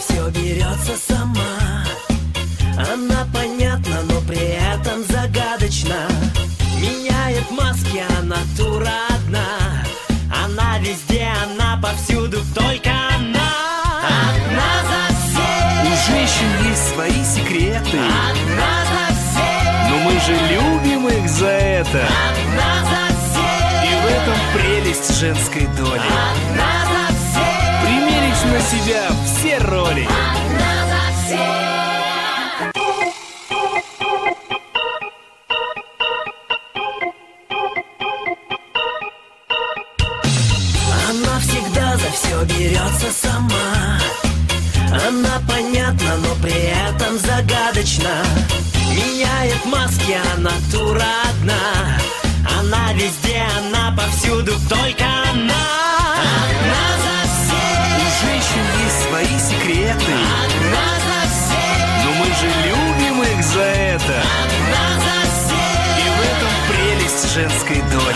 все берется сама. Она понятна, но при этом загадочна. Меняет маски, а натура одна. Она везде, она повсюду, только она. Одна за всех. У женщин есть свои секреты. Одна за всех. Но мы же любим их за это. Одна за всех. И в этом прелесть женской доли. Одна за всех. Примерить на себя всех Она всегда за все берется сама. Она понятна, но при этом загадочна. Меняет маски, а натура одна. Она везде, она повсюду, только она женской доли